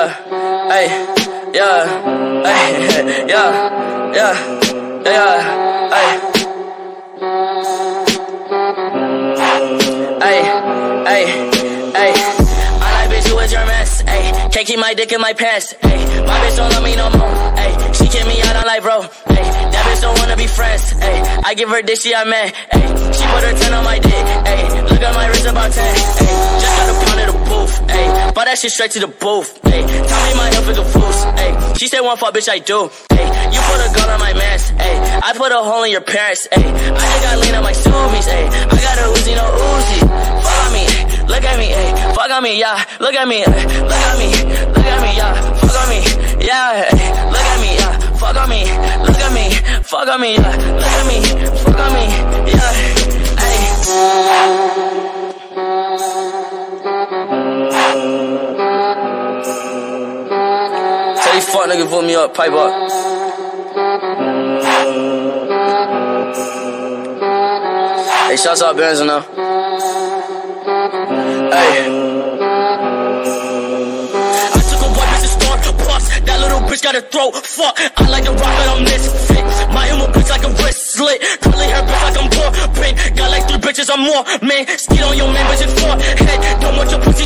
yeah, hey, yeah, hey, yeah, yeah, yeah, hey. Hey, hey, hey. I like is your mess. Hey, can't keep my dick in my pants. Hey, my bitch don't love me no more. Hey, she kick me out, I'm like, bro. Hey, that bitch don't wanna be friends. Hey, I give her dick, she I man. Hey, she put her 10 on my dick. Hey, look at my wrist about 10. Hey, just that shit straight to the booth. Hey, tell me my health is a fool's. Hey, she said one fuck, bitch, I do. Hey, you put a gun on my mans. Hey, I put a hole in your parents. Hey, I just got lean on my zoomies. Hey, I got a Uzi, no Uzi. Fuck on me, look at me, hey, fuck on me, yeah. Look at me, look at me, look at me, yeah. Fuck on me, yeah. Look at me, yeah. Fuck on me, look at me, fuck on me, yeah. Look at me, fuck nigga put me up, pipe up. Hey, shouts out Benz now. Hey. That little bitch got a throat. Fuck, I like to rock, but I'm misfit. My emo bitch like a wrist slit. Curly hair bitch like I'm poor. Pink, got like three bitches, I'm more. Man, skid on your man, bitch, it's four. Hey, don't want your pussy,